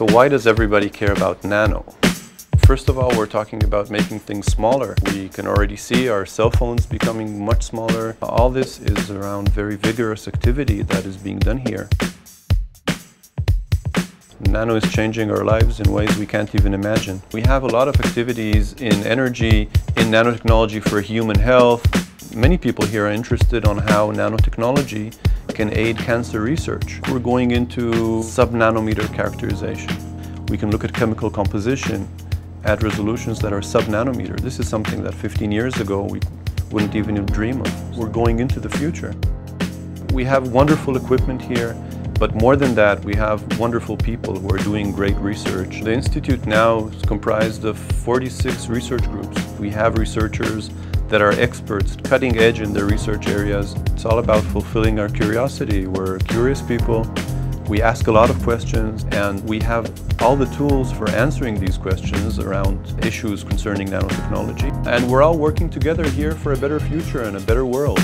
So why does everybody care about nano? First of all, we're talking about making things smaller. We can already see our cell phones becoming much smaller. All this is around very vigorous activity that is being done here. Nano is changing our lives in ways we can't even imagine. We have a lot of activities in energy, in nanotechnology for human health. Many people here are interested on how nanotechnology can aid cancer research. We're going into sub-nanometer characterization. We can look at chemical composition at resolutions that are sub-nanometer. This is something that 15 years ago we wouldn't even dream of. We're going into the future. We have wonderful equipment here, but more than that, we have wonderful people who are doing great research. The Institute now is comprised of 46 research groups. We have researchers that are experts, cutting edge in their research areas. It's all about fulfilling our curiosity. We're curious people. We ask a lot of questions and we have all the tools for answering these questions around issues concerning nanotechnology. And we're all working together here for a better future and a better world.